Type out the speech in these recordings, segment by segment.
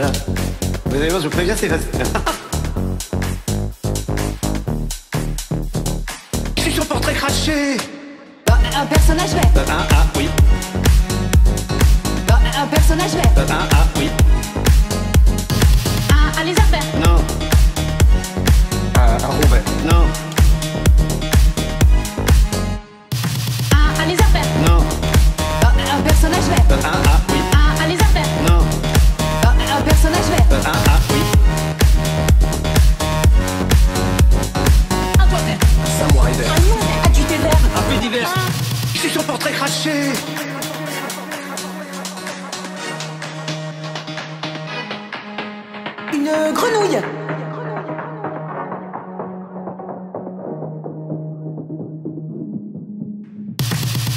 Alors, vous allez voir, je vous préviens, c'est facile. Je suis sur portrait craché Bah, un personnage vert. Euh, Ah, ah, oui. Bah, un personnage vert. Ah, ah, oui. Un, un lézard vert. Vert. Ah, ah, oui. Un toit vert. Samouraï vert. Un monde vert. Un peu divers. Sur portrait craché Une grenouille.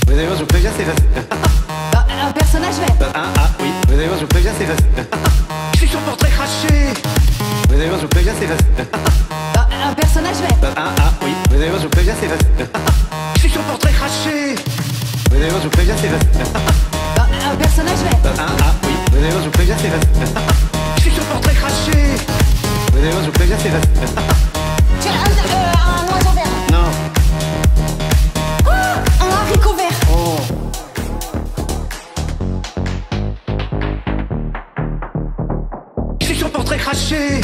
Vous allez voir, je vous préviens, c'est facile. Un personnage vert. Euh, Ah, ah, oui. Vous allez voir, je vous préviens, c'est facile. C'est facile. Bah, un personnage vert. Euh, Ah, ah, oui. Vous allez voir, je vous préviens, c'est. Je suis sur portrait craché Vous allez voir, je vous préviens, c'est facile. Bah, un personnage vert. Euh, Ah, ah, oui. Vous allez voir, je vous préviens, c'est. Je suis sur portrait craché Vous allez voir, je vous préviens, c'est. Tiens, un, euh, un oiseau vert. Non. Un haricot vert. Oh. Je suis sur portrait craché